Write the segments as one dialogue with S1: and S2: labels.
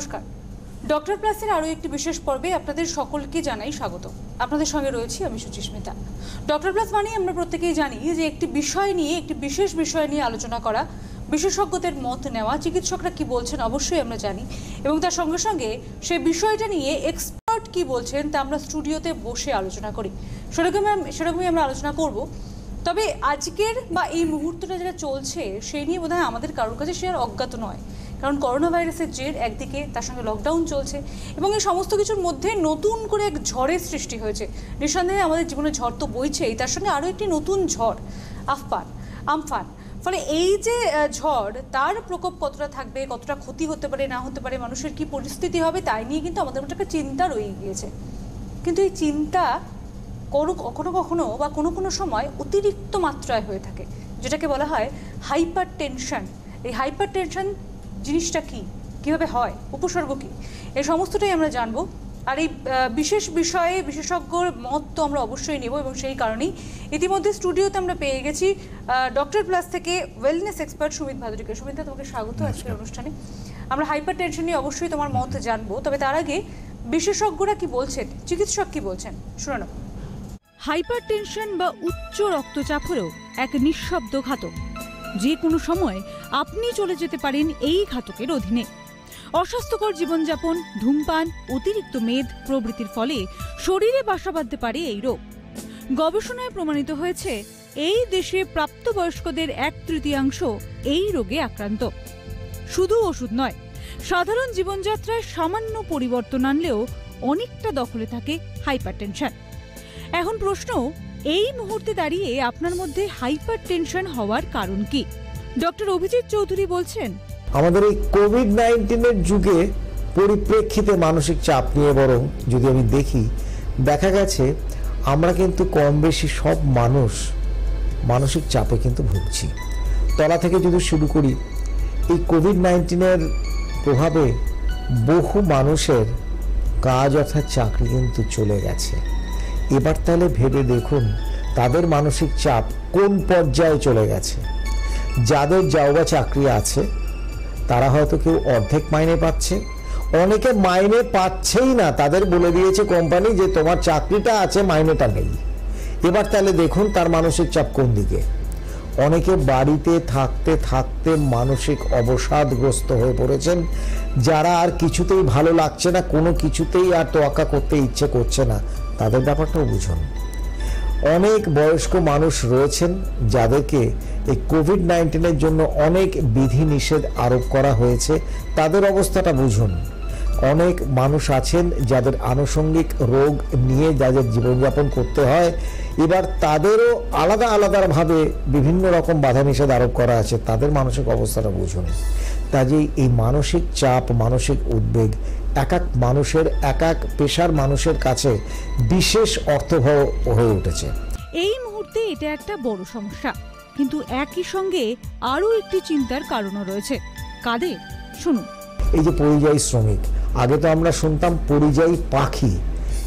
S1: নমস্কার। ডক্টর প্লাসের আরও একটি বিশেষ পর্বে আপনাদের সকলকে জানাই স্বাগত। আপনাদের সঙ্গে রয়েছি আমি সুচিস্মিতা। ডক্টর প্লাস মানেই আমরা প্রত্যেকেই জানি যে একটি বিষয় নিয়ে, একটি বিশেষ বিষয় নিয়ে আলোচনা করা, বিশেষজ্ঞদের মত নেওয়া, চিকিৎসকরা কি বলছেন অবশ্যই আমরা জানি এবং তার সঙ্গে সঙ্গে সেই বিষয়টা নিয়ে এক্সপার্ট কি বলছেন তা আমরা স্টুডিওতে বসে আলোচনা করি। সেরকমই সেরকমই আমরা আলোচনা করব। তবে আজকের বা এই মুহূর্তটা যেটা চলছে, সেই নিয়ে বোধহয় আমাদের কারোর কাছে সে আর অজ্ঞাত নয়। কারণ করোনা ভাইরাসের জের একদিকে, তার সঙ্গে লকডাউন চলছে এবং এই সমস্ত কিছুর মধ্যে নতুন করে এক ঝড়ের সৃষ্টি হয়েছে। নিঃসন্দেহে আমাদের জীবনে ঝড় তো বইছেই, তার সঙ্গে আরও একটি নতুন ঝড়, আফপান, আমফান। ফলে এই যে ঝড়, তার প্রকোপ কতটা থাকবে, কতটা ক্ষতি হতে পারে, না হতে পারে, মানুষের কি পরিস্থিতি হবে, তাই নিয়ে কিন্তু আমাদের মধ্যে একটা চিন্তা রয়ে গিয়েছে। কিন্তু এই চিন্তা কখনো কখনো বা কোনো কোনো সময় অতিরিক্ত মাত্রায় হয়ে থাকে, যেটাকে বলা হয় হাইপার টেনশন এই হাইপার টেনশন জিনিসটা কি? কীভাবে হয়? উপসর্গ কি? এই সমস্তটাই আমরা জানব। আর এই বিশেষ বিষয়ে বিশেষজ্ঞর মত তো আমরা অবশ্যই নেব এবং সেই কারণেই ইতিমধ্যে স্টুডিওতে আমরা পেয়ে গেছি ডক্টর প্লাস থেকে ওয়েলনেস এক্সপার্ট সুমিত ভাদুরীকে। সুমিতা তোমাকে স্বাগত আজকের অনুষ্ঠানে। আমরা হাইপার টেনশন নিয়ে অবশ্যই তোমার মত জানব তবে তার আগে বিশেষজ্ঞরা কি বলছেন? চিকিৎসক কি বলছেন? শুনে নেব
S2: হাইপারটেনশন বা উচ্চ রক্তচাপ হল এক নিঃশব্দ ঘাতক যে কোনো সময় আপনি চলে যেতে পারেন এই ঘাতকের অধীনে। অস্বাস্থ্যকর জীবনযাপন, ধূমপান, অতিরিক্ত মেদ প্রভৃতির ফলে শরীরে বাসা বাঁধতে পারে এই রোগ। গবেষণায় প্রমাণিত হয়েছে, এই দেশে প্রাপ্তবয়স্কদের এক তৃতীয়াংশ এই রোগে আক্রান্ত। শুধু ওষুধ নয়, সাধারণ জীবনযাত্রায় সামান্য পরিবর্তন আনলেও অনেকটা দখলে থাকে হাইপারটেনশন। এখন প্রশ্ন এই মুহূর্তে দাঁড়িয়ে আপনার মধ্যে হাইপার টেনশন হওয়ার কারণ কি? ডক্টর অভিজিৎ চৌধুরী বলছেন,
S3: আমাদের এই কোভিড নাইন্টিনের যুগে পরিপ্রেক্ষিতে মানসিক চাপ নিয়ে বরং যদি আমি দেখি, দেখা গেছে আমরা কিন্তু কম বেশি সব মানুষ মানসিক চাপে কিন্তু ভুগছি। তলা থেকে যদি শুরু করি, এই কোভিড নাইন্টিনের প্রভাবে বহু মানুষের কাজ অর্থাৎ চাকরি কিন্তু চলে গেছে। এবার তাহলে ভেবে দেখুন তাদের মানসিক চাপ কোন পর্যায়ে চলে গেছে। যাদের যাওয়া চাকরি আছে, তারা হয়তো কেউ অর্ধেক মাইনে পাচ্ছে। অনেকে মাইনে পাচ্ছেই না। তাদের বলে দিয়েছে কোম্পানি যে তোমার চাকরিটা আছে, মাইনেটা নেই। এবার তাহলে দেখুন তার মানসিক চাপ কোন দিকে। অনেকে বাড়িতে থাকতে থাকতে মানসিক অবসাদগ্রস্ত হয়ে পড়েছেন। যারা আর কিছুতেই ভালো লাগছে না, কোনো কিছুতেই আর তোয়াক্কা করতে ইচ্ছে করছে না। তাদের ব্যাপারটাও বুঝুন। অনেক বয়স্ক মানুষ রয়েছেন যাদেরকে এই কোভিড নাইন্টিনের জন্য অনেক বিধি নিষেধ আরোপ করা হয়েছে। তাদের অবস্থাটা বুঝুন। অনেক মানুষ আছেন যাদের আনুষঙ্গিক রোগ নিয়ে যাদের জীবনযাপন করতে হয়। এবার তাদেরও আলাদা আলাদাভাবে বিভিন্ন রকম বাধা নিষেধ আরোপ করা আছে। তাদের মানসিক অবস্থাটা বুঝুন। কাজেই এই মানসিক চাপ, মানসিক উদ্বেগ এক এক মানুষের এক এক পেশার মানুষের কাছে বিশেষ অর্থবহ হয়ে উঠেছে।
S2: এই মুহূর্তে এটা একটা বড় সমস্যা। কিন্তু একই সঙ্গে আরও একটি চিন্তার কারণও রয়েছে। কাদের? শুনুন।
S3: এই যে পরিযায়ী শ্রমিক আগে তো আমরা শুনতাম পরিযায়ী পাখি।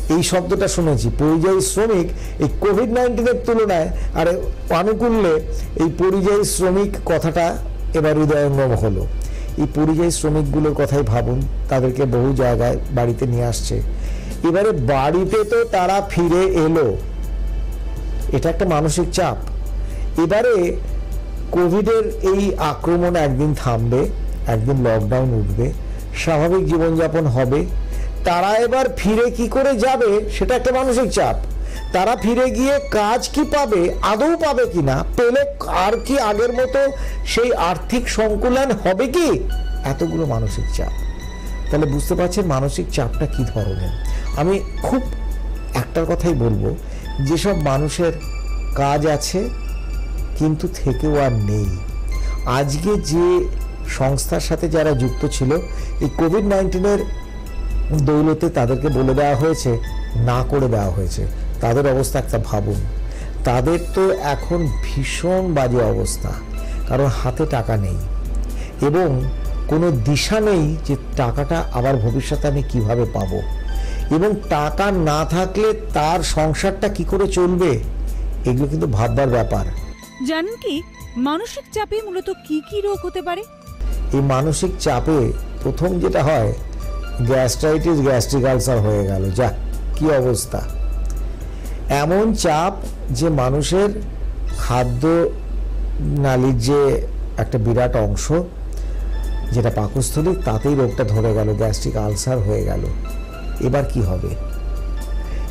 S3: এই শব্দটা শুনেছি পরিযায়ী শ্রমিক এই কোভিড নাইন্টিনের তুলনায় আরে আনুকূল্যে এই পরিযায়ী শ্রমিক কথাটা এবার হৃদয়ঙ্গম হলো। এই পরিযায়ী শ্রমিকগুলোর কথাই ভাবুন, তাদেরকে বহু জায়গায় বাড়িতে নিয়ে আসছে। এবারে বাড়িতে তো তারা ফিরে এলো। এটা একটা মানসিক চাপ। এবারে কোভিডের এই আক্রমণ একদিন থামবে, একদিন লকডাউন উঠবে, স্বাভাবিক জীবনযাপন হবে। তারা এবার ফিরে কি করে যাবে, সেটা একটা মানসিক চাপ। তারা ফিরে গিয়ে কাজ কি পাবে, আদৌ পাবে কি না পেলে আর কি আগের মতো সেই আর্থিক সংকুলন হবে কি? এতগুলো মানসিক চাপ। তাহলে বুঝতে পারছেন মানসিক চাপটা কি ধরনের? আমি খুব একটার কথাই বলব, যেসব মানুষের কাজ আছে, কিন্তু থেকেও আর নেই। আজকে যে সংস্থার সাথে যারা যুক্ত ছিল, এই কোভিড নাইন্টিনের দৌলতে তাদেরকে বলে দেওয়া হয়েছে, না করে দেওয়া হয়েছে। তাদের অবস্থা একটা ভাবুন। তাদের তো এখন ভীষণ বাজে অবস্থা কারণ হাতে টাকা নেই। এবং কোনো দিশা নেই যে টাকাটা আবার ভবিষ্যতে আমি কীভাবে পাব। এবং টাকা না থাকলে তার সংসারটা কি করে চলবে এগুলো কিন্তু ভাববার ব্যাপার।
S2: জানেন কি মানসিক চাপে মূলত কি কি রোগ হতে পারে?
S3: এই মানসিক চাপে প্রথম যেটা হয় গ্যাস্ট্রাইটিস গ্যাস্ট্রিক আলসার হয়ে গেল। যা কি অবস্থা? এমন চাপ যে মানুষের খাদ্য নালীর যে একটা বিরাট অংশ যেটা পাকস্থলী, তাতেই রোগটা ধরে গেল, গ্যাস্ট্রিক আলসার হয়ে গেল। এবার কি হবে?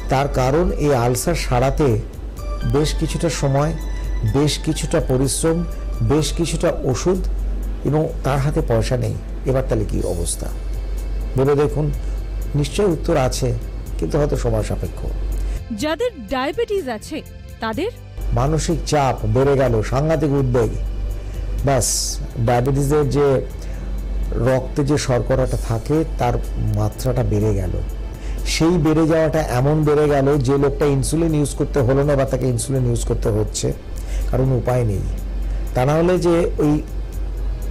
S3: তার কারণ এই আলসার সারাতে বেশ কিছুটা সময়, বেশ কিছুটা পরিশ্রম, বেশ কিছুটা ওষুধ এবং তার হাতে পয়সা নেই। এবার তাহলে কি অবস্থা? ভেবে দেখুন নিশ্চয়ই উত্তর আছে, কিন্তু হয়তো সময় সাপেক্ষ।
S2: যাদের ডায়াবেটিস আছে, তাদের
S3: মানসিক চাপ বেড়ে গেল, সাংঘাতিক উদ্বেগ। ব্যাস, ডায়াবেটিসের যে রক্তে যে শর্করাটা থাকে, তার মাত্রাটা বেড়ে গেল। সেই বেড়ে যাওয়াটা এমন বেড়ে গেল যে লোকটা ইনসুলিন ইউজ করতে হলো না বা তাকে ইনসুলিন ইউজ করতে হচ্ছে, কারণ উপায় নেই। তা না হলে যে ওই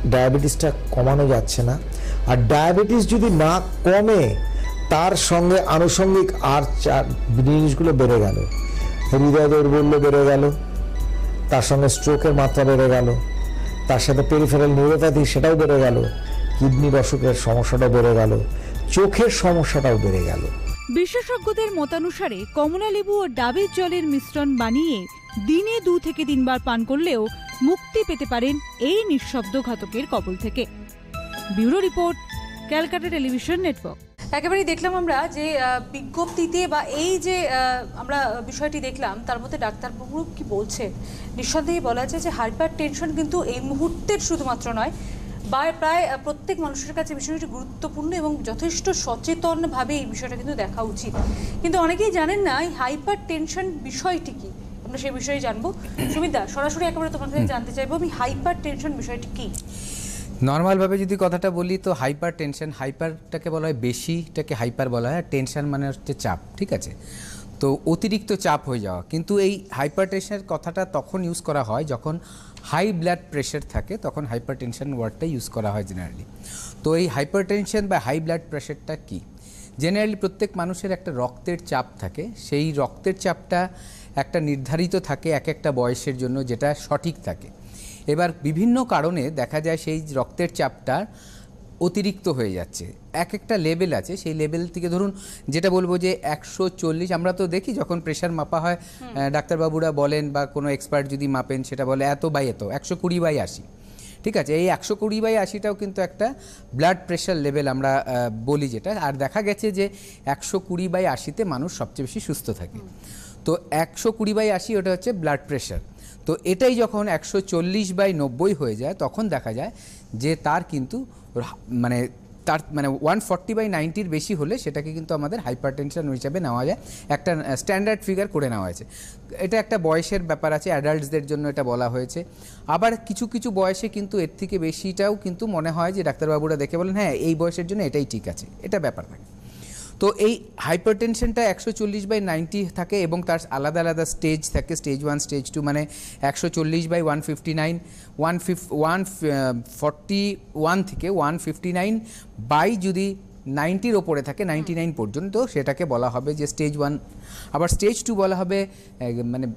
S3: ডায়াবেটিসটা কমানো যাচ্ছে না। আর ডায়াবেটিস যদি না কমে তার সঙ্গে আনুষঙ্গিক আর চার জিনিসগুলো বেড়ে গেল। হৃদয় দৌর্বল্য বেড়ে গেল। তার সঙ্গে স্ট্রোকের মাত্রা বেড়ে গেল। তার সাথে পেরিফেরাল নিউরোপ্যাথি সেটাও বেড়ে গেল। কিডনির অসুখের সমস্যাটাও বেড়ে গেল। চোখের সমস্যাটাও বেড়ে গেল।
S2: বিশেষজ্ঞদের মতানুসারে কমলা লেবু ও ডাবের জলের মিশ্রণ বানিয়ে দিনে দু থেকে তিনবার পান করলেও মুক্তি পেতে পারেন এই নিঃশব্দ ঘাতকের কবল থেকে। Bureau report, Calcutta television network.
S1: একেবারেই দেখলাম আমরা যে বিজ্ঞপ্তিতে বা এই যে আমরা বিষয়টি দেখলাম তার মধ্যে ডাক্তারবাবু কি বলছে? নিঃসন্দেহে বলা যায় যে হাইপার টেনশন কিন্তু এই মুহূর্তের শুধুমাত্র নয় বা প্রায় প্রত্যেক মানুষের কাছে বিষয়টি গুরুত্বপূর্ণ এবং যথেষ্ট সচেতনভাবে এই বিষয়টা কিন্তু দেখা উচিত। কিন্তু অনেকেই জানেন না এই হাইপার টেনশন বিষয়টি কি? আমরা সেই বিষয়ে জানব। সুমিতা সরাসরি একেবারে তোমার কাছে জানতে চাইব আমি হাইপার টেনশন বিষয়টি কি?
S4: নর্মালভাবে যদি কথাটা বলি, তো হাইপার টেনশন হাইপারটাকে বলা হয় বেশিটাকে হাইপার বলা হয় টেনশন মানে হচ্ছে চাপ, ঠিক আছে? তো অতিরিক্ত চাপ হয়ে যাওয়া, কিন্তু এই হাইপার টেনশনের কথাটা তখন ইউজ করা হয় যখন হাই ব্লাড প্রেশার থাকে, তখন হাইপার টেনশন ওয়ার্ডটা ইউজ করা হয় জেনারেলি তো এই হাইপার টেনশন বা হাই ব্লাড প্রেশারটা কী? জেনারেলি প্রত্যেক মানুষের একটা রক্তের চাপ থাকে, সেই রক্তের চাপটা একটা নির্ধারিত থাকে এক একটা বয়সের জন্য যেটা সঠিক থাকে। এবার বিভিন্ন কারণে দেখা যায় সেই রক্তের চাপটা অতিরিক্ত হয়ে যাচ্ছে। এক একটা লেভেল আছে সেই লেভেল থেকে ধরুন যেটা বলব যে একশো চল্লিশ আমরা তো দেখি যখন প্রেশার মাপা হয় ডাক্তারবাবুরা বলেন বা কোনো এক্সপার্ট যদি মাপেন সেটা বলে এত বাই এত একশো কুড়ি বাই আশি। ঠিক আছে এই একশো কুড়ি বাই আশিটাও কিন্তু একটা ব্লাড প্রেশার লেভেল আমরা বলি যেটা। আর দেখা গেছে যে একশো কুড়ি বাই আশিতে মানুষ সবচেয়ে বেশি সুস্থ থাকে। তো একশো কুড়ি বাই আশি ওটা হচ্ছে ব্লাড প্রেশার তো এটাই যখন একশো চল্লিশ বাই নব্বই হয়ে যায়, তখন দেখা যায় যে তার কিন্তু মানে তার মানে ওয়ান ফর্টি বাই নাইনটির বেশি হলে সেটাকে কিন্তু আমাদের হাইপার টেনশন হিসাবে নেওয়া যায়। একটা স্ট্যান্ডার্ড ফিগার করে নেওয়া হয়েছে। এটা একটা বয়সের ব্যাপার আছে, অ্যাডাল্টসদের জন্য এটা বলা হয়েছে। আবার কিছু কিছু বয়সে কিন্তু এর থেকে বেশিটাও কিন্তু মনে হয় যে ডাক্তারবাবুরা দেখে বলেন হ্যাঁ এই বয়সের জন্য এটাই ঠিক আছে। এটা ব্যাপার থাকে। তো এই হাইপার টেনশনটা একশো চল্লিশ বাই নাইনটি থাকে এবং তার আলাদা আলাদা স্টেজ থাকে স্টেজ ওয়ান স্টেজ টু মানে একশো চল্লিশ by one fifty nine one fif one forty one থেকে ওয়ান ফিফটি নাইন বাই যদি নাইনটির ওপরে থাকে নাইনটি নাইন পর্যন্ত সেটাকে বলা হবে যে স্টেজ ওয়ান আবার স্টেজ টু বলা হবে মানে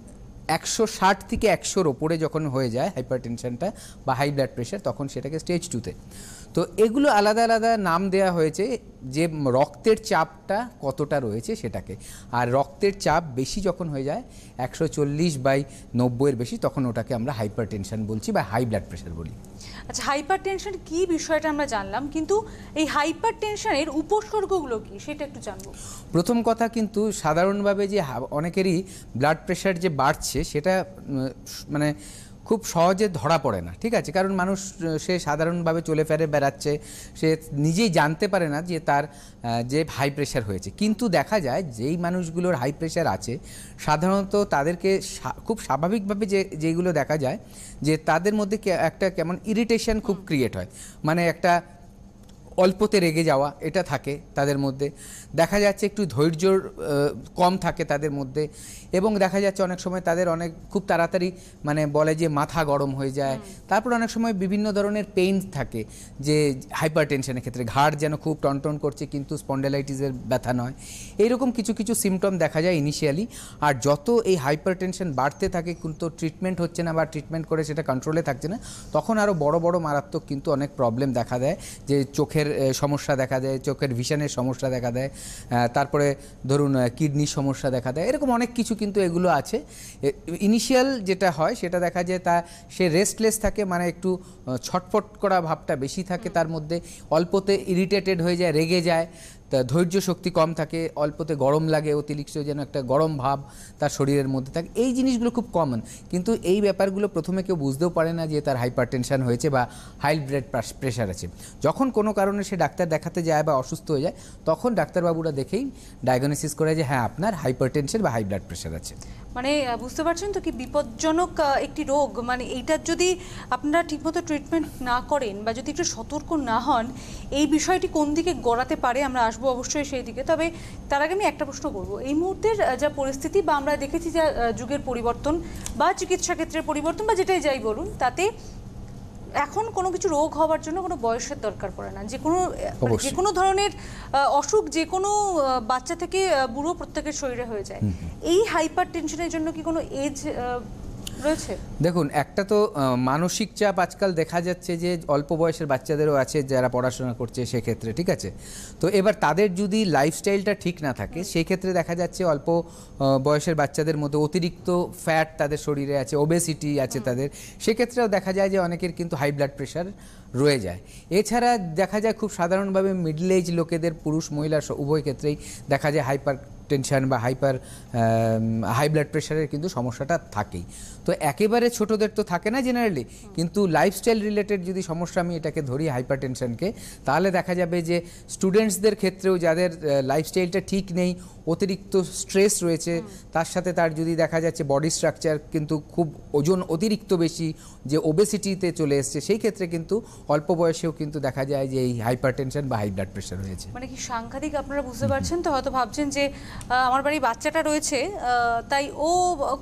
S4: একশো ষাট থেকে একশোর ওপরে যখন হয়ে যায় হাইপার টেনশানটা বা হাই ব্লাড প্রেশার, তখন সেটাকে স্টেজ টুতে। তো এগুলো আলাদা আলাদা নাম দেয়া হয়েছে, যে রক্তের চাপটা কতটা রয়েছে সেটাকে। আর রক্তের চাপ বেশি যখন হয়ে যায়, একশো চল্লিশ বাই নব্বইয়ের বেশি, তখন ওটাকে আমরা হাইপার টেনশান বলছি বা হাই ব্লাড প্রেশার বলি।
S1: আচ্ছা হাইপার টেনশন কি বিষয়টা আমরা জানলাম, কিন্তু এই হাইপার টেনশনের উপসর্গগুলো কী, সেটা একটু জানব।
S4: প্রথম কথা কিন্তু সাধারণভাবে যে অনেকেরই ব্লাড প্রেশার যে বাড়ছে, সেটা মানে খুব সহজে ধরা পড়ে না ঠিক আছে? কারণ মানুষ সে সাধারণভাবে চলে ফেরে বেড়াচ্ছে সে নিজেই জানতে পারে না যে তার যে হাই প্রেশার হয়েছে। কিন্তু দেখা যায় যেই মানুষগুলোর হাই প্রেশার আছে সাধারণত তাদেরকে সা- খুব স্বাভাবিকভাবে যে যেগুলো দেখা যায় যে তাদের মধ্যে একটা কেমন ইরিটেশন খুব ক্রিয়েট হয়। মানে একটা অল্পতে রেগে যাওয়া এটা থাকে তাদের মধ্যে। দেখা যাচ্ছে একটু ধৈর্যর কম থাকে তাদের মধ্যে এবং দেখা যাচ্ছে অনেক সময় তাদের অনেক খুব তাড়াতাড়ি মানে বলে যে মাথা গরম হয়ে যায়। তারপর অনেক সময় বিভিন্ন ধরনের পেইন থাকে যে হাইপার টেনশনের ক্ষেত্রে। ঘাড় যেন খুব টনটন করছে কিন্তু স্পন্ডেলাইটিসের ব্যথা নয়। এইরকম কিছু কিছু সিমটম দেখা যায় ইনিশিয়ালি আর যত এই হাইপার টেনশন বাড়তে থাকে কিন্তু ট্রিটমেন্ট হচ্ছে না বা ট্রিটমেন্ট করে সেটা কন্ট্রোলে থাকছে না তখন আরও বড় বড় মারাত্মক কিন্তু অনেক প্রবলেম দেখা দেয়। যে চোখের চোখের সমস্যা দেখা দেয়, চোখের ভিশনের সমস্যা দেখা দেয় তারপরে ধরুন কিডনির সমস্যা দেখা দেয়, এরকম অনেক কিছু কিন্তু এগুলো আছে। ইনিশিয়াল যেটা হয়, সেটা দেখা যায় তা, সে রেস্টলেস থাকে মানে একটু ছটফট করা ভাবটা বেশি থাকে তার মধ্যে, অল্পতে ইরিটেটেড হয়ে যায়, রেগে যায় তা ধৈর্য শক্তি কম থাকে, অল্পতে গরম লাগে, অতিরিক্ত যেন একটা গরম ভাব তার শরীরের মধ্যে থাকে। এই জিনিসগুলো খুব কমন কিন্তু এই ব্যাপারগুলো প্রথমে কেউ বুঝতেও পারে না যে তার হাইপার টেনশান হয়েছে বা হাই ব্লাড প্রেশার আছে। যখন কোনো কারণে সে ডাক্তার দেখাতে যায় বা অসুস্থ হয়ে যায়, তখন ডাক্তারবাবুরা দেখেই ডায়াগনোসিস করে যে হ্যাঁ আপনার হাইপার বা হাই ব্লাড প্রেশার আছে।
S1: মানে বুঝতে পারছেন তো কি বিপজ্জনক একটি রোগ? মানে এইটার যদি আপনারা ঠিকমতো ট্রিটমেন্ট না করেন বা যদি একটু সতর্ক না হন, এই বিষয়টি কোন দিকে গড়াতে পারে? আমরা আসব অবশ্যই সেই দিকে। তবে তার আগে আমি একটা প্রশ্ন করব। এই মুহূর্তের যা পরিস্থিতি বা আমরা দেখেছি যা যুগের পরিবর্তন বা চিকিৎসা ক্ষেত্রের পরিবর্তন বা যেটাই যাই বলুন, তাতে এখন কোনো কিছু রোগ হওয়ার জন্য কোনো বয়সের দরকার পড়ে না। যে কোনো মানে যে কোনো ধরনের অসুখ যে কোনো বাচ্চা থেকে বুড়ো প্রত্যেকের শরীরে হয়ে যায়। এই হাইপার টেনশনের জন্য কি কোনো এজ রয়েছে?
S4: দেখুন একটা তো মানসিক চাপ আজকাল দেখা যাচ্ছে যে অল্প বয়সের বাচ্চাদেরও আছে যারা পড়াশোনা করছে সেক্ষেত্রে ঠিক আছে? তো এবার তাদের যদি লাইফস্টাইলটা ঠিক না থাকে সেই ক্ষেত্রে দেখা যাচ্ছে অল্প বয়সের বাচ্চাদের মধ্যে অতিরিক্ত ফ্যাট তাদের শরীরে আছে ওবেসিটি আছে তাদের। সেক্ষেত্রেও দেখা যায় যে অনেকের কিন্তু হাই ব্লাড প্রেশার রয়ে যায়। এছাড়া দেখা যায় খুব সাধারণভাবে মিডল এজ লোকেদের পুরুষ মহিলা উভয় ক্ষেত্রেই দেখা যায় হাইপার টেনশন বা হাইপার হাই ব্লাড প্রেশারের কিন্তু সমস্যাটা থাকেই। তো একেবারে ছোটদের তো থাকে না জেনারেলি কিন্তু লাইফস্টাইল রিলেটেড যদি সমস্যা আমি এটাকে ধরি হাইপার টেনশনকে তাহলে দেখা যাবে যে স্টুডেন্টসদের ক্ষেত্রেও যাদের লাইফস্টাইলটা ঠিক নেই অতিরিক্ত স্ট্রেস রয়েছে তার সাথে তার যদি দেখা যাচ্ছে বডি স্ট্রাকচার কিন্তু খুব ওজন অতিরিক্ত বেশি যে ওবেসিটিতে চলে এসছে সেই ক্ষেত্রে কিন্তু অল্প বয়সেও কিন্তু দেখা যায় যে এই হাইপার টেনশন বা হাই ব্লাড প্রেশার রয়েছে।
S1: মানে কি সাংঘাতিক আপনারা বুঝতে পারছেন? তো হয়তো ভাবছেন যে আমার বাড়ি বাচ্চাটা রয়েছে তাই ও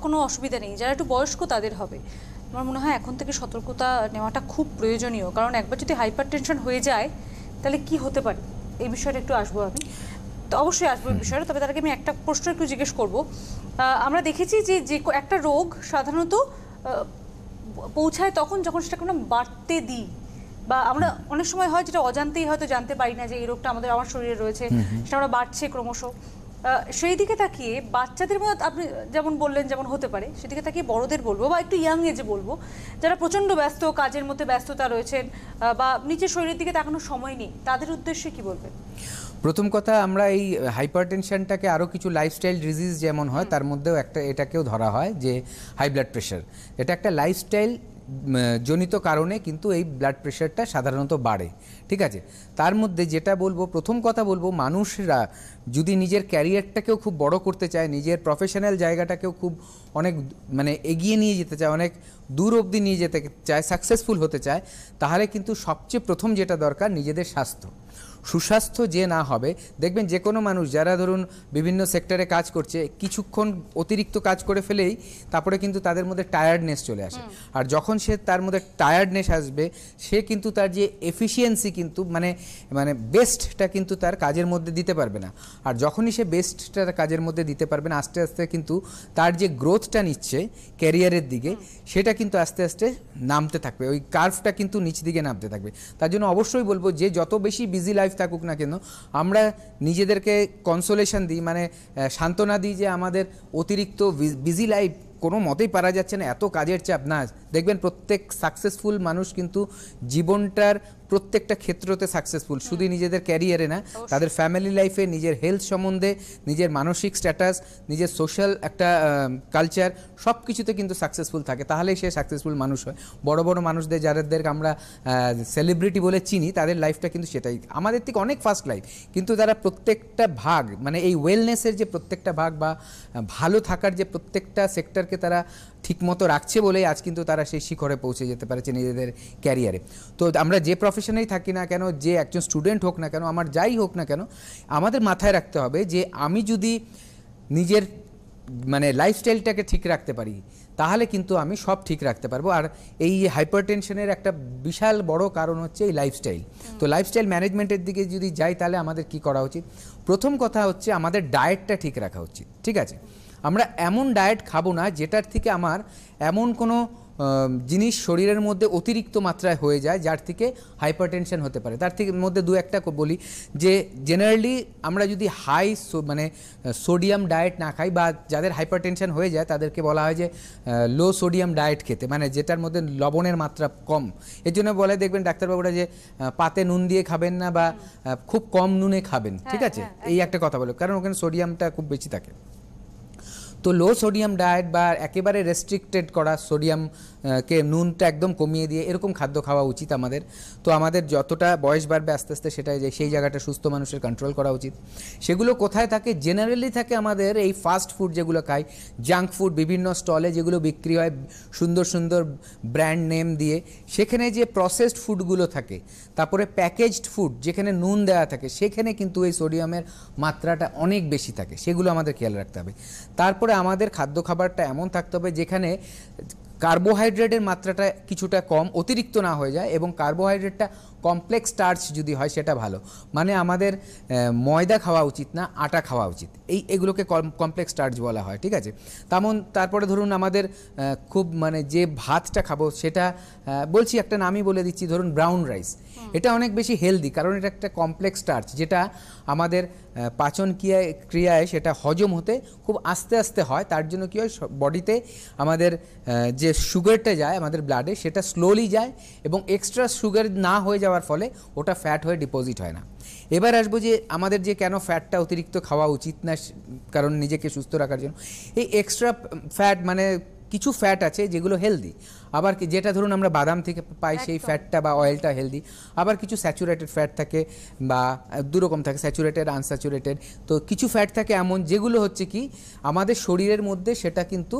S1: কোনো অসুবিধা নেই। যারা একটু বয়স্ক তাদের হবে। আমার মনে হয় এখন থেকে সতর্কতা নেওয়াটা খুব প্রয়োজনীয়। কারণ একবার যদি হাইপার টেনশন হয়ে যায় তাহলে কি হতে পারে? এই বিষয়টা একটু আসব আমি। তো অবশ্যই আসব এই বিষয়টা তবে তার আগে আমি একটা প্রশ্ন একটু জিজ্ঞেস করব। আমরা দেখেছি যে যে একটা রোগ সাধারণত পৌঁছায় তখন যখন সেটাকে আমরা বাড়তে দিই। বা আমরা অনেক সময় হয় যেটা অজান্তেই হয়তো জানতে পারি না যে এই রোগটা আমাদের আমার শরীরে রয়েছে সেটা আমরা বাড়ছে ক্রমশ। সেই দিকে তাকিয়ে বাচ্চাদের মধ্যে আপনি যেমন বললেন যেমন হতে পারে সেদিকে তাকিয়ে বড়দের বলব বা একটু ইয়াং এজে বলব যারা প্রচণ্ড ব্যস্ত কাজের মধ্যে ব্যস্ততা রয়েছেন বা নিচের শরীরের দিকে তাকানোর সময় নেই তাদের উদ্দেশ্যে কি বলবেন?
S4: প্রথম কথা আমরা এই হাইপার টেনশনটাকে আরও কিছু লাইফস্টাইল ডিজিজ যেমন হয় তার মধ্যেও একটা এটাকেও ধরা হয় যে হাই ব্লাড প্রেশার এটা একটা লাইফস্টাইল জনিত কারণে কিন্তু এই ব্লাড প্রেশারটা সাধারণত বাড়ে। ঠিক আছে? তার মধ্যে যেটা বলব, প্রথম কথা বলব, মানুষরা যদি নিজের ক্যারিয়ারটাকেও খুব বড় করতে চায়, নিজের প্রফেশনাল জায়গাটাকেও খুব অনেক মানে এগিয়ে নিয়ে যেতে চায়, অনেক দূর অবধি নিয়ে যেতে চায় সাকসেসফুল হতে চায়, তাহলে কিন্তু সবচেয়ে প্রথম যেটা দরকার, নিজেদের স্বাস্থ্য। সুস্বাস্থ্য যে না হবে দেখবেন যে কোনো মানুষ যারা ধরুন বিভিন্ন সেক্টরে কাজ করছে কিছুক্ষণ অতিরিক্ত কাজ করে ফেলেই তারপরে কিন্তু তাদের মধ্যে টায়ার্ডনেস চলে আসে। আর যখন সে তার মধ্যে টায়ার্ডনেস আসবে সে কিন্তু তার যে এফিসিয়েন্সি কিন্তু মানে মানে বেস্টটা কিন্তু তার কাজের মধ্যে দিতে পারবে না। আর যখনই সে বেস্টটা কাজের মধ্যে দিতে পারবে না আস্তে আস্তে কিন্তু তার যে গ্রোথটা নিচ্ছে ক্যারিয়ারের দিকে সেটা কিন্তু আস্তে আস্তে নামতে থাকবে। ওই কার্ভটা কিন্তু নিচ দিকে নামতে থাকবে। তার জন্য অবশ্যই বলব যে যত বেশি বিজি লাইফ থাকুক না কেন, আমরা নিজেদেরকে কনসোলেশন দিই মানে সান্ত্বনা দিই যে আমাদের অতিরিক্ত বিজি লাইফ কোনো মতেই পারা যাচ্ছে না, এত কাজের চাপ। না, দেখবেন প্রত্যেক সাকসেসফুল মানুষ কিন্তু জীবনটার প্রত্যেকটা ক্ষেত্রতে সাকসেসফুল শুধু নিজেদের ক্যারিয়ারে না তাদের ফ্যামিলি লাইফে নিজের হেলথ সম্বন্ধে নিজের মানসিক স্ট্যাটাস নিজের সোশ্যাল একটা কালচার সব কিছুতে কিন্তু সাকসেসফুল থাকে। তাহলেই সে সাকসেসফুল মানুষ হয়। বড় বড় মানুষদের যাদেরকে আমরা সেলিব্রিটি বলে চিনি তাদের লাইফটা কিন্তু সেটাই। আমাদের থেকে অনেক ফার্স্ট লাইফ কিন্তু তারা প্রত্যেকটা ভাগ মানে এই ওয়েলনেসের যে প্রত্যেকটা ভাগ বা ভালো থাকার যে প্রত্যেকটা সেক্টরকে তারা ঠিকমতো রাখছে বলেই আজ কিন্তু তারা সেই শিখরে পৌঁছে যেতে পারছে নিজেদের ক্যারিয়ারে। তো আমরা যে প্রফেশনেই থাকি না কেন, যে একজন স্টুডেন্ট হোক না কেন, আমার যাই হোক না কেন, আমাদের মাথায় রাখতে হবে যে আমি যদি নিজের মানে লাইফস্টাইলটাকে ঠিক রাখতে পারি, তাহলে কিন্তু আমি সব ঠিক রাখতে পারব। আর এই হাইপার টেনশনের একটা বিশাল বড় কারণ হচ্ছে এই লাইফস্টাইল তো লাইফস্টাইল ম্যানেজমেন্টের দিকে যদি যাই, তাহলে আমাদের কি করা উচিত? প্রথম কথা হচ্ছে আমাদের ডায়েটটা ঠিক রাখা উচিত, ঠিক আছে? আমরা এমন ডায়েট খাব না যেটার থেকে আমার এমন কোনো জিনিস শরীরের মধ্যে অতিরিক্ত মাত্রায় হয়ে যায় যার থেকে হাইপারটেনশন হতে পারে। তার থেকে মধ্যে দু একটা বলি যে জেনারেলি আমরা যদি হাই মানে সোডিয়াম ডায়েট না খাই বা যাদের হাইপারটেনশন হয়ে যায় তাদেরকে বলা হয় যে লো সোডিয়াম ডায়েট খেতে মানে যেটার মধ্যে লবণের মাত্রা কম। এর জন্য বলে দেখবেন ডাক্তারবাবুরা যে পাতে নুন দিয়ে খাবেন না বা খুব কম নুনে খাবেন ঠিক
S1: হ্যাঁ,
S4: আছে?
S1: হ্যাঁ,
S4: এই একটা কথা বলো কারণ ওখানে সোডিয়ামটা খুব বেশি থাকে। তো লো সোডিয়াম ডায়েট বা একেবারে রেস্ট্রিক্টেড করা সোডিয়াম কে নুনটা একদম কমিয়ে দিয়ে এরকম খাদ্য খাওয়া উচিত আমাদের। তো আমাদের যতটা বয়স বাড়বে আস্তে আস্তে সেটা যে সেই জায়গাটা সুস্থ মানুষের কন্ট্রোল করা উচিত। সেগুলো কোথায় থাকে? জেনারেলি থাকে আমাদের এই ফাস্ট ফুড যেগুলো খাই জাঙ্ক ফুড বিভিন্ন স্টলে যেগুলো বিক্রি হয়, সুন্দর সুন্দর ব্র্যান্ড নেম দিয়ে। সেখানে যে প্রসেসড ফুডগুলো থাকে, তারপরে প্যাকেজড ফুড যেখানে নুন দেওয়া থাকে, সেখানে কিন্তু এই সোডিয়ামের মাত্রাটা অনেক বেশি থাকে। সেগুলো আমাদের খেয়াল রাখতে হবে। তারপরে আমাদের খাদ্য খাবারটা এমন থাকতে হবে যেখানে কার্বোহাইড্রেটের মাত্রাটা কিছুটা কম, অতিরিক্ত না হয়ে যায় এবং কার্বোহাইড্রেটটা কমপ্লেক্স স্টার্চ যদি হয় সেটা ভালো। মানে আমাদের ময়দা খাওয়া উচিত না আটা খাওয়া উচিত। এই এগুলোকে কমপ্লেক্স স্টার্চ বলা হয় ঠিক আছে? তেমন তারপরে ধরুন আমাদের খুব মানে যে ভাতটা খাব সেটা বলছি একটা নামই বলে দিচ্ছি ধরুন ব্রাউন রাইস এটা অনেক বেশি হেলদি কারণ এটা একটা কমপ্লেক্স স্টার্চ যেটা আমাদের পাচন ক্রিয়ায় ক্রিয়ায় সেটা হজম হতে খুব আস্তে আস্তে হয়। তার জন্য কী হয় বডিতে আমাদের যে সুগারটা যায় আমাদের ব্লাডে সেটা স্লোলি যায় এবং এক্সট্রা সুগার না হয়ে যাওয়ার ফলে ওটা ফ্যাট হয়ে ডিপোজিট হয় না। এবার আসব যে আমাদের যে কেন ফ্যাটটা অতিরিক্ত খাওয়া উচিত না কারণ নিজেকে সুস্থ রাখার জন্য। এই এক্সট্রা ফ্যাট মানে কিছু ফ্যাট আছে যেগুলো হেলদি আবার যেটা ধরুন আমরা বাদাম থেকে পাই সেই ফ্যাটটা বা অয়েলটা হেলদি আবার কিছু স্যাচুরেটেড ফ্যাট থাকে বা দুরকম থাকে স্যাচুরেটেড আনস্যাচুরেটেড তো কিছু ফ্যাট থাকে এমন যেগুলো হচ্ছে কি আমাদের শরীরের মধ্যে সেটা কিন্তু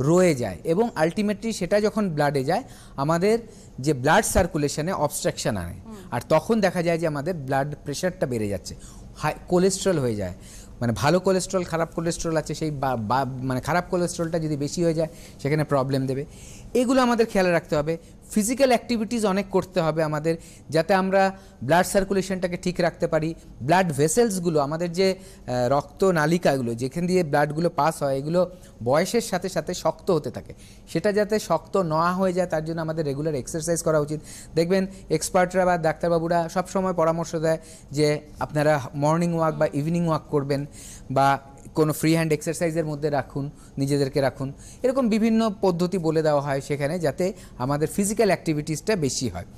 S4: রয়ে যায় এবং আলটিমেটলি সেটা যখন ব্লাডে যায় আমাদের যে ব্লাড সার্কুলেশনে অবস্ট্রাকশান আনে। আর তখন দেখা যায় যে আমাদের ব্লাড প্রেশারটা বেড়ে যাচ্ছে। হাই কোলেস্ট্রল হয়ে যায়। মানে ভালো কোলেস্ট্রল খারাপ কোলেস্ট্রল আছে সেই মানে খারাপ কোলেস্ট্রলটা যদি বেশি হয়ে যায় সেখানে প্রবলেম দেবে। এগুলো আমাদের খেয়াল রাখতে হবে। ফিজিক্যাল অ্যাক্টিভিটিস অনেক করতে হবে আমাদের, যাতে আমরা ব্লাড সার্কুলেশনটাকে ঠিক রাখতে পারি। ব্লাড ভেসেলসগুলো আমাদের যে রক্ত নালিকাগুলো, যেখান দিয়ে ব্লাডগুলো পাস হয়, এগুলো বয়সের সাথে সাথে শক্ত হতে থাকে। সেটা যাতে শক্ত না হয়ে যায়, তার জন্য আমাদের রেগুলার এক্সারসাইজ করা উচিত। দেখবেন এক্সপার্টরা বা ডাক্তারবাবুরা সবসময় পরামর্শ দেয় যে, আপনারা মর্নিং ওয়াক বা ইভিনিং ওয়াক করবেন বা কোনো ফ্রি হ্যান্ড এক্সারসাইজের মধ্যে রাখুন নিজেদেরকে রাখুন। এরকম বিভিন্ন পদ্ধতি বলে দেওয়া হয় সেখানে যাতে আমাদের ফিজিক্যাল অ্যাক্টিভিটিসটা বেশি হয়।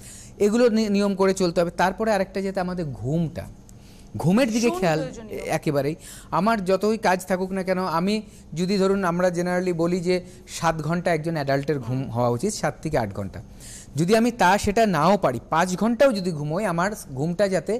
S4: এগুলো নিয়ম করে চলতে হবে। তারপরে আরেকটা যেটা আমাদের ঘুমটা। ঘুমের দিকে খেয়াল একেবারেই। আমার যতই কাজ থাকুক না কেন আমি যদি ধরুন আমরা জেনারেলি বলি যে সাত ঘণ্টা একজন অ্যাডাল্টের ঘুম হওয়া উচিত সাত থেকে আট ঘণ্টা। যদি আমি তা সেটা নাও পারি পাঁচ ঘন্টাও যদি ঘুমোই আমার ঘুমটা যাতে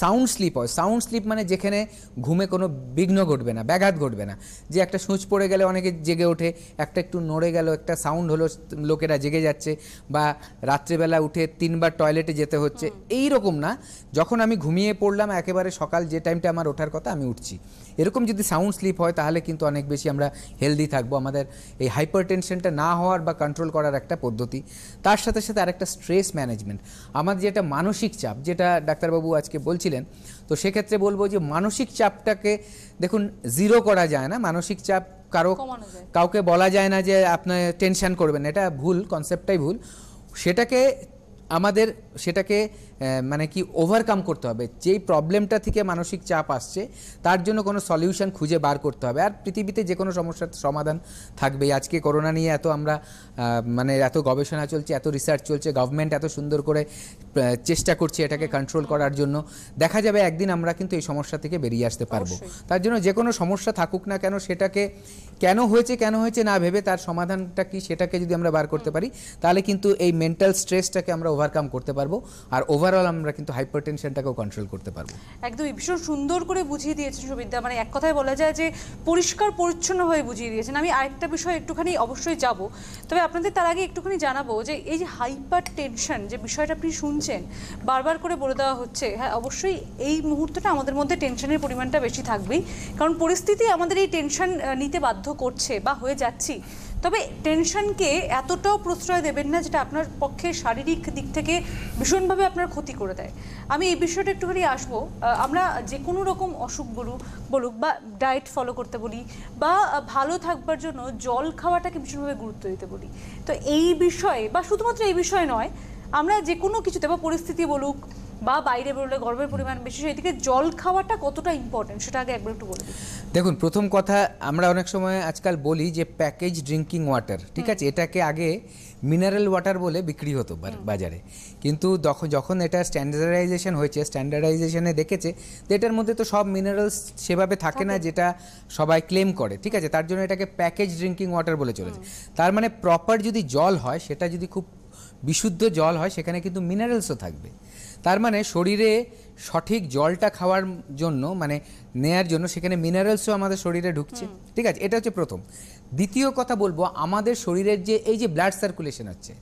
S4: সাউন্ড স্লিপ হয়। সাউন্ড স্লিপ মানে যেখানে ঘুমে কোনো বিঘ্ন ঘটবে না ব্যাঘাত ঘটবে না। যে একটা সূচ পড়ে গেলে অনেকে জেগে ওঠে একটা একটু নড়ে গেল একটা সাউন্ড হলো লোকেরা জেগে যাচ্ছে বা রাত্রেবেলা উঠে তিনবার টয়লেটে যেতে হচ্ছে এই রকম না। যখন আমি ঘুমিয়ে পড়লাম একেবারে সকাল যে টাইমটা আমার ওঠার কথা আমি উঠছি। এরকম যদি সাউন্ড স্লিপ হয় তাহলে কিন্তু অনেক বেশি আমরা হেলদি থাকব। আমাদের এই হাইপার টেনশনটা না হওয়ার বা কন্ট্রোল করার একটা পদ্ধতি। তার সাথে সাথে আরেকটা স্ট্রেস ম্যানেজমেন্ট আমার যেটা মানসিক চাপ যেটা ডাক্তারবাবু আজকে বলছিলেন তো সেক্ষেত্রে বলব যে মানসিক চাপটাকে দেখুন জিরো করা যায় না। মানসিক চাপ
S1: কারও
S4: কাউকে বলা যায় না যে আপনার টেনশন করবেন। এটা ভুল কনসেপ্টটাই ভুল। সেটাকে আমাদের সেটাকে মানে কি ওভারকাম করতে হবে। যেই প্রবলেমটা থেকে মানসিক চাপ আসছে তার জন্য কোনো সলিউশন খুঁজে বার করতে হবে। আর পৃথিবীতে যে কোনো সমস্যার সমাধান থাকবেই। আজকে করোনা নিয়ে এত আমরা মানে এত গবেষণা চলছে এত রিসার্চ চলছে গভর্নমেন্ট এত সুন্দর করে চেষ্টা করছে এটাকে কন্ট্রোল করার জন্য। দেখা যাবে একদিন আমরা কিন্তু এই সমস্যা থেকে বেরিয়ে আসতে পারব। তার জন্য যে কোনো সমস্যা থাকুক না কেন সেটাকে কেন হয়েছে কেন হয়েছে না ভেবে তার সমাধানটা কি সেটাকে যদি আমরা বার করতে পারি তাহলে কিন্তু এই মেন্টাল স্ট্রেসটাকে আমরা ওভারকাম করতে পারব। আর ওভারঅল আমরা কিন্তু হাইপার টেনশনটাকেও কন্ট্রোল করতে পারব।
S1: একদমই, ভীষণ সুন্দর করে বুঝিয়ে দিয়েছেন সুবিদ্যা। মানে এক কথায় বলা যায় যে পরিষ্কার, পরিচ্ছন্ন হয়ে বুঝিয়ে দিয়েছেন। আমি আরেকটা বিষয় একটুখানি অবশ্যই যাব। তবে আপনাদের তার আগে একটুখানি জানাব যে এই যে হাইপার টেনশন যে বিষয়টা আপনি শুনছেন, বারবার করে বলে দেওয়া হচ্ছে হ্যাঁ অবশ্যই এই মুহূর্তটা আমাদের মধ্যে টেনশনের পরিমাণটা বেশি থাকবেই। কারণ পরিস্থিতি আমাদের এই টেনশন নিতে বাধ্য করছে বা হয়ে যাচ্ছি। তবে টেনশনকে এতটাও প্রশ্রয় দেবেন না যেটা আপনার পক্ষে শারীরিক দিক থেকে ভীষণভাবে আপনার ক্ষতি করে দেয়। আমি এই বিষয়টা একটুখানি আসব। আমরা যে কোনো রকম অসুখ বলুক বলুক বা ডায়েট ফলো করতে বলি বা ভালো থাকবার জন্য জল খাওয়াটাকে ভীষণভাবে গুরুত্ব দিতে বলি। তো এই বিষয়ে বা শুধুমাত্র এই বিষয়ে নয়, আমরা যে কোনো কিছুতে বা পরিস্থিতি বলুক বা বাইরে বেরোলে গর্বের পরিমাণ বেশি সেদিকে জল খাওয়াটা কতটা ইম্পর্টেন্ট সেটা আগে একবার একটু বলে
S4: দেখুন প্রথম কথা আমরা অনেক সময় আজকাল বলি যে প্যাকেজ ড্রিঙ্কিং ওয়াটার ঠিক আছে? এটাকে আগে মিনারেল ওয়াটার বলে বিক্রি হতো বাজারে। কিন্তু যখন যখন এটা স্ট্যান্ডার্ডাইজেশন হয়েছে স্ট্যান্ডার্ডাইজেশনে দেখেছে যে এটার মধ্যে তো সব মিনারেলস সেভাবে থাকে না যেটা সবাই ক্লেম করে ঠিক আছে? তার জন্য এটাকে প্যাকেজ ড্রিঙ্কিং ওয়াটার বলে চলেছে। তার মানে প্রপার যদি জল হয় সেটা যদি খুব বিশুদ্ধ জল হয় সেখানে কিন্তু মিনারেলসও থাকবে। তার মানে শরীরে সঠিক জলটা খাওয়ার জন্য মানে নেয়ার জন্য সেখানে মিনারেলসও আমাদের শরীরে ঢুকছে। ঠিক আছে এটা হচ্ছে প্রথম। দ্বিতীয় কথা বলব আমাদের শরীরের যে এই যে ব্লাড সার্কুলেশন আছে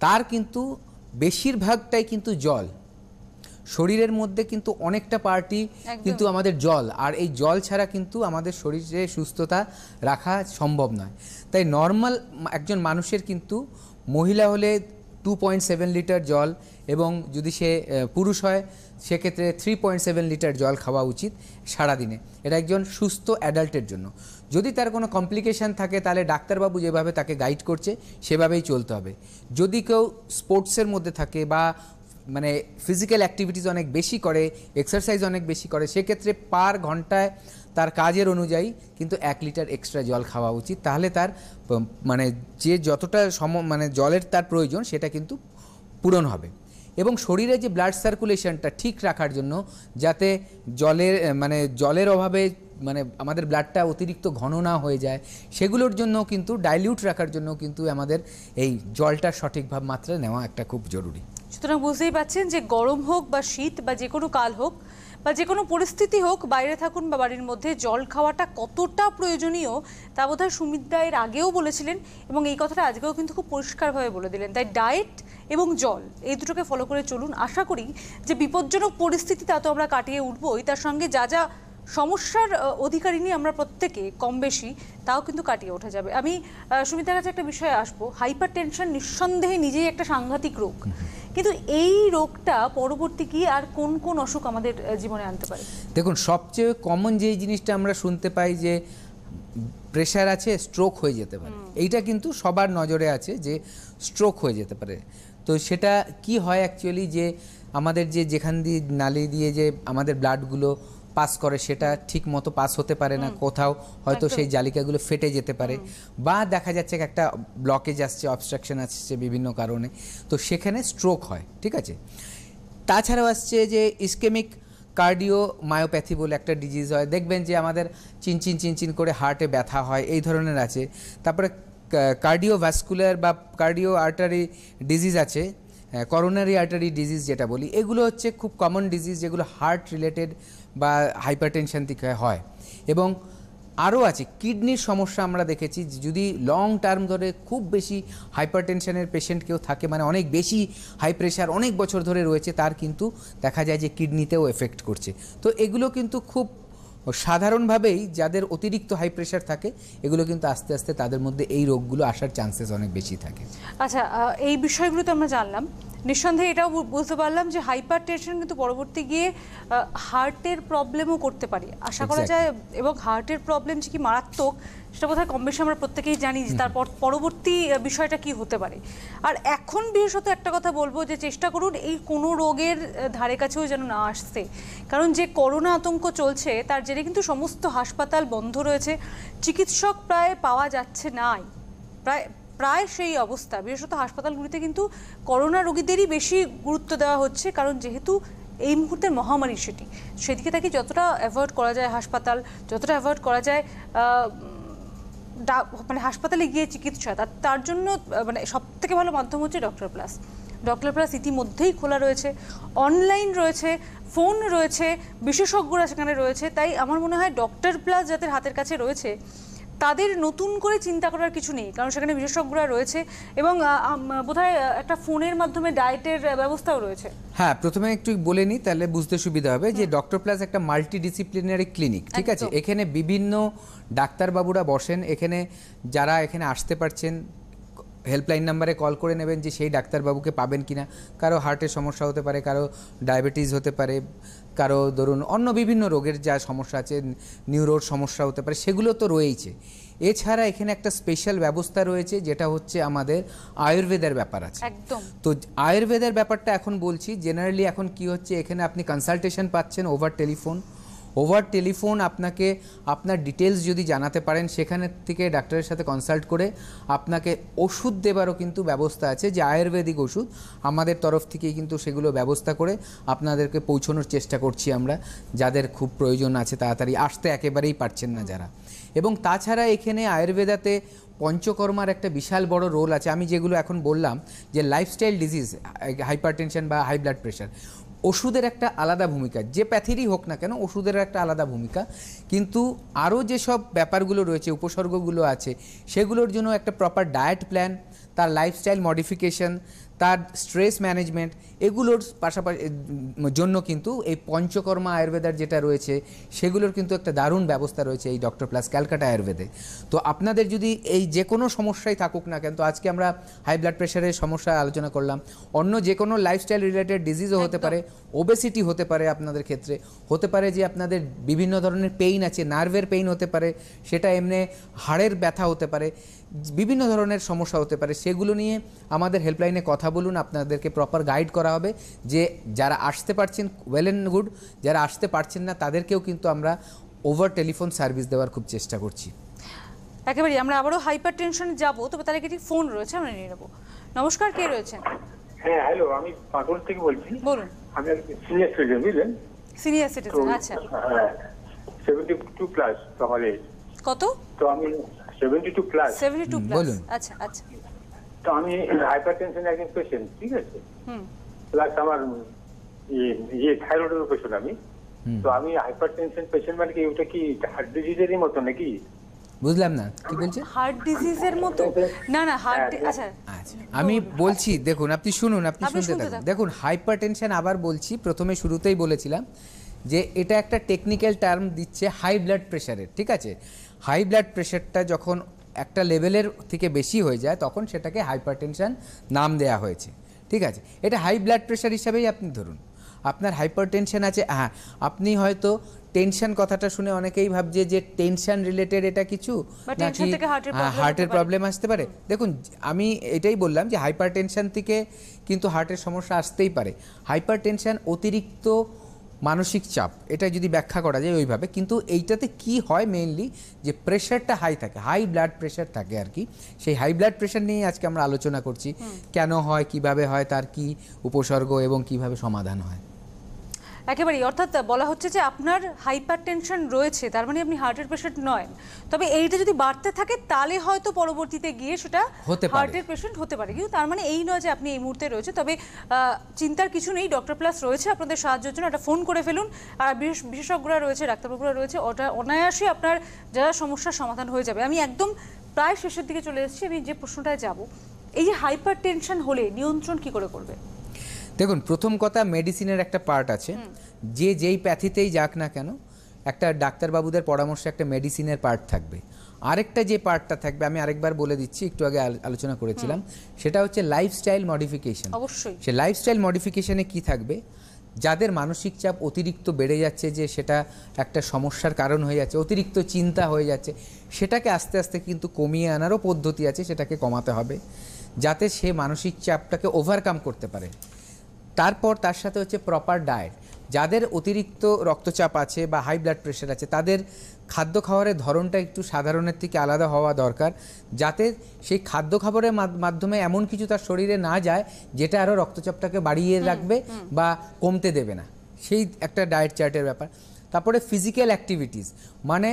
S4: তার কিন্তু বেশিরভাগটাই কিন্তু জল। শরীরের মধ্যে কিন্তু অনেকটা পার্টি কিন্তু আমাদের জল আর এই জল ছাড়া কিন্তু আমাদের শরীরে সুস্থতা রাখা সম্ভব নয়। তাই নর্মাল একজন মানুষের কিন্তু মহিলা হলে টু পয়েন্ট সেভেন লিটার জল এবং যদি সে পুরুষ হয়, সেক্ষেত্রে থ্রি পয়েন্ট সেভেন লিটার জল খাওয়া উচিত সারাদিনে। এটা একজন সুস্থ অ্যাডাল্টের জন্য। যদি তার কোনো কমপ্লিকেশান থাকে, তাহলে ডাক্তারবাবু যেভাবে তাকে গাইড করছে, সেভাবেই চলতে হবে। যদি কেউ স্পোর্টসের মধ্যে থাকে বা মানে ফিজিক্যাল অ্যাক্টিভিটিস অনেক বেশি করে এক্সারসাইজ অনেক বেশি করে, সেক্ষেত্রে পার ঘন্টায় তার কাজের অনুযায়ী কিন্তু এক লিটার এক্সট্রা জল খাওয়া উচিত। তাহলে তার মানে যে যতটা সম মানে জলের তার প্রয়োজন সেটা কিন্তু পূরণ হবে। এবং শরীরে যে ব্লাড সার্কুলেশনটা ঠিক রাখার জন্য যাতে জলের মানে জলের অভাবে মানে আমাদের ব্লাডটা অতিরিক্ত ঘন না হয়ে যায়, সেগুলোর জন্য কিন্তু ডাইলিউট রাখার জন্য কিন্তু আমাদের এই জলটা সঠিকভাবে মাত্রায় নেওয়া একটা খুব জরুরি।
S1: সুতরাং বুঝতেই পাচ্ছেন যে গরম হোক বা শীত বা যে কোনো কাল হোক বা যে কোনো পরিস্থিতি হোক, বাইরে থাকুন বা বাড়ির মধ্যে জল খাওয়াটা কতটা প্রয়োজনীয় তা বোধহয় হয় এর আগেও বলেছিলেন এবং এই কথাটা আজকেও কিন্তু খুব পরিষ্কারভাবে বলে দিলেন। তাই ডায়েট এবং জল এই দুটোকে ফলো করে চলুন। আশা করি যে বিপজ্জনক পরিস্থিতি তা তো আমরা কাটিয়ে উঠবই। তার সঙ্গে যা যা সমস্যার অধিকারী নিয়ে আমরা প্রত্যেকে কম বেশি তাও কিন্তু কাটিয়ে ওঠা যাবে। আমি সুমিতার কাছে একটা বিষয়ে আসব। হাইপার টেনশন নিঃসন্দেহে নিজেই একটা সাংঘাতিক রোগ। কিন্তু এই রোগটা পরবর্তী কি আর কোন কোন অসুখ আমাদের জীবনে আনতে পারে?
S4: দেখুন সবচেয়ে কমন যেই জিনিসটা আমরা শুনতে পাই যে প্রেশার আছে স্ট্রোক হয়ে যেতে পারে। এইটা কিন্তু সবার নজরে আছে যে স্ট্রোক হয়ে যেতে পারে। তো সেটা কি হয় অ্যাকচুয়ালি যে আমাদের যে যেখান দিয়ে নালি দিয়ে যে আমাদের ব্লাডগুলো পাস করে সেটা ঠিক মতো পাস হতে পারে না কোথাও হয়তো সেই জালিকাগুলো ফেটে যেতে পারে। বা দেখা যাচ্ছে একটা ব্লকেজ আসছে অবস্ট্রাকশন আসছে বিভিন্ন কারণে। তো সেখানে স্ট্রোক হয় ঠিক আছে? তাছাড়াও আসছে যে ইসকেমিক কার্ডিও মায়োপ্যাথি বলে একটা ডিজিজ হয়। দেখবেন যে আমাদের চিনচিন চিনচিন করে হার্টে ব্যথা হয় এই ধরনের আছে। তারপরে কার্ডিও ভাস্কুলার বা কার্ডিও আর্টারি ডিজিজ আছে করোনারি আর্টারি ডিজিজ যেটা বলি এগুলো হচ্ছে খুব কমন ডিজিজ যেগুলো হার্ট রিলেটেড বা হাইপারটেনশন থেকে হয়। এবং আরও আছে, কিডনির সমস্যা আমরা দেখেছি, যদি লং টার্ম ধরে খুব বেশি হাইপারটেনশানের পেশেন্ট কেউ থাকে মানে অনেক বেশি হাই প্রেশার অনেক বছর ধরে রয়েছে, তার কিন্তু দেখা যায় যে কিডনিতেও এফেক্ট করছে। তো এগুলো কিন্তু খুব সাধারণভাবেই যাদের অতিরিক্ত হাই প্রেশার থাকে এগুলো কিন্তু আস্তে আস্তে তাদের মধ্যে এই রোগগুলো আসার চান্সেস অনেক বেশি থাকে।
S1: আচ্ছা এই বিষয়গুলো তো আমরা জানলাম। নিঃসন্দেহে এটাও বলতে বুঝতে পারলাম যে হাইপার টেনশন কিন্তু পরবর্তী গিয়ে হার্টের প্রবলেমও করতে পারি। আশা করা যায় এবং হার্টের প্রবলেম যে কি মারাত্মক সেটা বোধহয় কম বেশি আমরা প্রত্যেকেই জানি যে তারপর পরবর্তী বিষয়টা কি হতে পারে। আর এখন বিশেষত একটা কথা বলব যে চেষ্টা করুন এই কোনো রোগের ধারে কাছেও যেন না আসতে। কারণ যে করোনা আতঙ্ক চলছে তার জেরে কিন্তু সমস্ত হাসপাতাল বন্ধ রয়েছে। চিকিৎসক প্রায় পাওয়া যাচ্ছে নাই। প্রায় প্রায় সেই অবস্থা। বিশেষত হাসপাতালগুলিতে কিন্তু করোনা রোগীদেরই বেশি গুরুত্ব দেওয়া হচ্ছে। কারণ যেহেতু এই মুহূর্তের মহামারী সেটি। সেদিকে তাকে যতটা অ্যাভয়েড করা যায় হাসপাতাল যতটা অ্যাভয়েড করা যায় মানে হাসপাতালে গিয়ে চিকিৎসা, তার জন্য মানে সব থেকে ভালো মাধ্যম হচ্ছে ডক্টর প্লাস। ডক্টর প্লাস ইতিমধ্যেই খোলা রয়েছে, অনলাইন রয়েছে, ফোন রয়েছে, বিশেষজ্ঞরা সেখানে রয়েছে, তাই আমার মনে হয় ডক্টর প্লাস যাদের হাতের কাছে রয়েছে তাদের নতুন করে চিন্তা করার কিছু নেই কারণ সেখানে বিশেষজ্ঞরা রয়েছে এবং বোধহয় একটা ফোনের মাধ্যমে ডায়েটের ব্যবস্থাও রয়েছে।
S4: হ্যাঁ প্রথমে একটু বলে নিই তাহলে বুঝতে সুবিধা হবে যে ডক্টর প্লাস একটা মাল্টিডিসিপ্লিনারি ক্লিনিক ঠিক আছে? এখানে বিভিন্ন ডাক্তারবাবুরা বসেন এখানে যারা এখানে আসতে পারছেন হেল্পলাইন নাম্বারে কল করে নেবেন যে সেই ডাক্তারবাবুকে পাবেন কি না কারও হার্টের সমস্যা হতে পারে কারও ডায়াবেটিস হতে পারে কারও ধরুন অন্য বিভিন্ন রোগের যা সমস্যা আছে নিউরোর সমস্যা হতে পারে সেগুলো তো রয়েইছে। এছাড়া এখানে একটা স্পেশাল ব্যবস্থা রয়েছে যেটা হচ্ছে আমাদের আয়ুর্বেদের ব্যাপার আছে।
S1: একদম।
S4: তো আয়ুর্বেদের ব্যাপারটা এখন বলছি জেনারেলি এখন কি হচ্ছে এখানে আপনি কনসালটেশন পাচ্ছেন ওভার টেলিফোন ওভার টেলিফোন আপনাকে, আপনার ডিটেলস যদি জানাতে পারেন, সেখানে থেকে ডাক্তারের সাথে কনসাল্ট করে আপনাকে ওষুধ দেবারও কিন্তু ব্যবস্থা আছে, যে আয়ুর্বেদিক ওষুধ। আমাদের তরফ থেকেই কিন্তু সেগুলো ব্যবস্থা করে আপনাদেরকে পৌঁছানোর চেষ্টা করছি আমরা, যাদের খুব প্রয়োজন আছে তাড়াতাড়ি। আসতে একেবারেই পারছেন না যারা। এবং তাছাড়া এখানে আয়ুর্বেদাতে পঞ্চকর্মার একটা বিশাল বড় রোল আছে। আমি যেগুলো এখন বললাম, যে লাইফস্টাইল ডিজিজ হাইপারটেনশন বা হাই ব্লাড প্রেশার ওষুধের একটা আলাদা ভূমিকা যে প্যাথিরই হোক না কেন ওষুধের একটা আলাদা ভূমিকা। কিন্তু আরও যেসব ব্যাপারগুলো রয়েছে উপসর্গগুলো আছে সেগুলোর জন্য একটা প্রপার ডায়েট প্ল্যান তার লাইফস্টাইল মডিফিকেশন তার স্ট্রেস ম্যানেজমেন্ট এগুলোর পাশাপাশি জন্য কিন্তু এই পঞ্চকর্মা আয়ুর্বেদার যেটা রয়েছে সেগুলোর কিন্তু একটা দারুণ ব্যবস্থা রয়েছে এই ডক্টর প্লাস ক্যালকাটা আয়ুর্বেদে। তো আপনাদের যদি এই যে কোনো সমস্যাই থাকুক না কেন তো আজকে আমরা হাই ব্লাড প্রেশারের সমস্যা আলোচনা করলাম। অন্য যে কোনো লাইফস্টাইল রিলেটেড ডিজিজও হতে পারে ওবেসিটি হতে পারে আপনাদের ক্ষেত্রে হতে পারে যে আপনাদের বিভিন্ন ধরনের পেইন আছে নার্ভের পেইন হতে পারে সেটা এমনি হাড়ের ব্যথা হতে পারে বিভিন্ন ধরনের সমস্যা হতে পারে সেগুলো নিয়ে আমাদের হেল্পলাইনে কথা বলুন আপনাদেরকে প্রপার গাইড করা হবে যে যারা আসতে পারছেন ওয়েল অ্যান্ড গুড যারা আসতে পারছেন না তাদেরকেও কিন্তু আমরা ওভার টেলিফোন সার্ভিস দেওয়ার খুব চেষ্টা করছি।
S1: একেবারে আমরা আবারও হাইপার টেনশন যাব তবে তার একটি ফোন রয়েছে আমরা নিয়ে নেব। নমস্কার কে রয়েছেন
S5: হ্যাঁ হ্যালো আমি পাটুল থেকে বলছি।
S1: বলুন।
S5: আমি সিনিয়র সিটিজেন বুঝলেন?
S1: সিনিয়র সিটিজেন আচ্ছা।
S5: হ্যাঁ সেভেন্টি টু প্লাস তো আমার age।
S1: কত?
S5: তো আমি seventy two plus
S1: seventy two plus আচ্ছা আচ্ছা।
S5: তো আমি হাইপার টেনশন একজন পেশেন্ট ঠিক আছে? প্লাস আমার ইয়ে- ইয়ে থাইরয়েডের পেশেন্ট আমি। তো আমি হাইপার টেনশন পেশেন্ট মানে কি ওটা কি হার্ট ডিজিজেরই মতো নাকি?
S4: বুঝলাম না কি বলছেন?
S1: হার্ট ডিজিজের মতো? না না হার্ট আচ্ছা।
S4: আচ্ছা আমি বলছি দেখুন আপনি শুনুন আপনি শুনতে থাকুন। দেখুন হাইপার টেনশন আবার বলছি প্রথমে শুরুতেই বলেছিলাম যে এটা একটা টেকনিক্যাল টার্ম দিচ্ছে হাই ব্লাড প্রেশারের ঠিক আছে? হাই ব্লাড প্রেশারটা যখন একটা লেভেলের থেকে বেশি হয়ে যায় তখন সেটাকে হাইপার টেনশন নাম দেয়া হয়েছে ঠিক আছে? এটা হাই ব্লাড প্রেশার হিসাবেই আপনি ধরুন। আপনার হাইপার টেনশন আছে হ্যাঁ আপনি হয়তো টেনশন কথাটা শুনে অনেকেই ভাবছে যে টেনশন রিলেটেড এটা কিছু?
S1: হতে
S4: হার্টের প্রবলেম আসতে পারে। দেখুন আমি এটাই বললাম যে হাইপার টেনশন থেকে কিন্তু হার্টের সমস্যা আসতেই পারে। হাইপার টেনশন অতিরিক্ত মানসিক চাপ এটা যদি ব্যাখ্যা করা যায় ওইভাবে। কিন্তু এইটাতে কি হয় মেইনলি যে প্রেশারটা হাই থাকে হাই ব্লাড প্রেশার থাকে আর কি। সেই হাই ব্লাড প্রেশার নিয়ে আজকে আমরা আলোচনা করছি। কেন হয় কীভাবে হয় তার কি উপসর্গ এবং কীভাবে সমাধান হয়।
S1: একেবারেই। অর্থাৎ বলা হচ্ছে যে আপনার হাইপার টেনশন রয়েছে তার মানে আপনি হার্টের পেশেন্ট নয় তবে এইটা যদি বাড়তে থাকে তাহলে হয়তো পরবর্তীতে গিয়ে সেটা হার্টের পেশেন্ট হতে পারে। কিন্তু তার মানে এই নয় যে আপনি এই মুহূর্তে রয়েছে। তবে চিন্তার কিছু নেই ডক্টর প্লাস রয়েছে আপনাদের সাহায্যের জন্য একটা ফোন করে ফেলুন। আর বিশেষ- বিশেষজ্ঞরা রয়েছে ডাক্তারবাবুরা রয়েছে ওটা অনায়াসে আপনার যারা সমস্যার সমাধান হয়ে যাবে। আমি একদম প্রায় শেষের দিকে চলে এসেছি আমি যে প্রশ্নটায় যাব এই যে হাইপার টেনশন হলে নিয়ন্ত্রণ কি করে করবে?
S4: দেখুন প্রথম কথা মেডিসিনের একটা পার্ট আছে। যে যেই প্যাথিতেই যাক না কেন একটা ডাক্তারবাবুদের পরামর্শে একটা মেডিসিনের পার্ট থাকবে। আরেকটা যে পার্টটা থাকবে আমি আরেকবার বলে দিচ্ছি একটু আগে আল- আলোচনা করেছিলাম সেটা হচ্ছে লাইফস্টাইল মডিফিকেশন
S1: অবশ্যই।
S4: সে লাইফস্টাইল মডিফিকেশনে কি থাকবে? যাদের মানসিক চাপ অতিরিক্ত বেড়ে যাচ্ছে যে সেটা একটা সমস্যার কারণ হয়ে যাচ্ছে অতিরিক্ত চিন্তা হয়ে যাচ্ছে সেটাকে আস্তে আস্তে কিন্তু কমিয়ে আনারও পদ্ধতি আছে সেটাকে কমাতে হবে। যাতে সে মানসিক চাপটাকে ওভারকাম করতে পারে। তারপর তার সাথে হচ্ছে প্রপার ডায়েট যাদের অতিরিক্ত রক্তচাপ আছে বা হাই ব্লাড প্রেশার আছে তাদের খাদ্য খাবারের ধরনটা একটু সাধারণের থেকে আলাদা হওয়া দরকার যাতে সেই খাদ্য খাবারের মাধ- মাধ্যমে এমন কিছু তার শরীরে না যায় যেটা আরও রক্তচাপটাকে বাড়িয়ে রাখবে বা কমতে দেবে না। সেই একটা ডায়েট চার্টের ব্যাপার। তারপরে ফিজিক্যাল অ্যাক্টিভিটিস মানে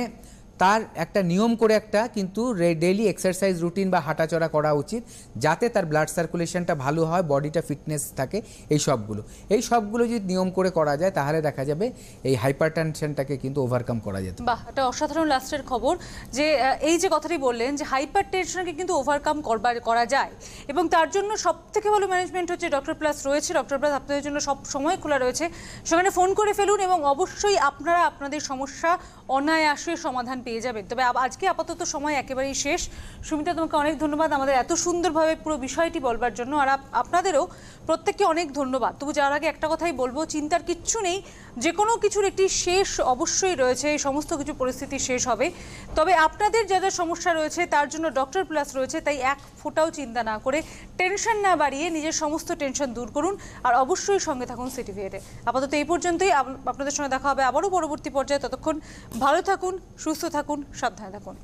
S4: তার একটা নিয়ম করে একটা কিন্তু ডেইলি এক্সারসাইজ রুটিন বা হাঁটাচড়া করা উচিত, যাতে তার ব্লাড সার্কুলেশনটা ভালো হয় বডিটা ফিটনেস থাকে, এই সবগুলো। এই সবগুলো যদি নিয়ম করে করা যায়, তাহলে দেখা যাবে এই হাইপার টেনশনটাকে কিন্তু ওভারকাম করা যেত।
S1: বাহ, একটা অসাধারণ লাস্টের খবর যে এই যে কথাটি বললেন যে হাইপার টেনশনকে কিন্তু ওভারকাম করবার করা যায়। এবং তার জন্য সব থেকে ভালো ম্যানেজমেন্ট হচ্ছে ডক্টর প্লাস রয়েছে। ডক্টর প্লাস আপনাদের জন্য সব সময় খোলা রয়েছে। সেখানে ফোন করে ফেলুন এবং অবশ্যই আপনারা আপনাদের সমস্যা অনায়াসে সমাধান পেয়ে যাবেন। তবে আজকে আপাতত সময় একেবারেই শেষ। সুমিতা, তোমাকে অনেক ধন্যবাদ। আমাদের এত সুন্দরভাবে পুরো বিষয়টি বলবার জন্য। আর আপনাদেরও প্রত্যেককে অনেক ধন্যবাদ। তবু যাওয়ার আগে একটা কথাই বলব, চিন্তার কিচ্ছু নেই। যে কোনো কিছুর একটি শেষ অবশ্যই রয়েছে। এই সমস্ত কিছু পরিস্থিতি শেষ হবে। তবে আপনাদের যা যা সমস্যা রয়েছে, তার জন্য ডক্টর প্লাস রয়েছে। তাই এক ফোঁটাও চিন্তা না করে টেনশন না বাড়িয়ে নিজের সমস্ত টেনশন দূর করুন। আর অবশ্যই সঙ্গে থাকুন সিটিভিএতে। আপাতত এই পর্যন্তই। আপনাদের সঙ্গে দেখা হবে আবারও পরবর্তী পর্যায়ে। ততক্ষণ ভালো থাকুন, সুস্থ থাকুন সাবধানে থাকুন।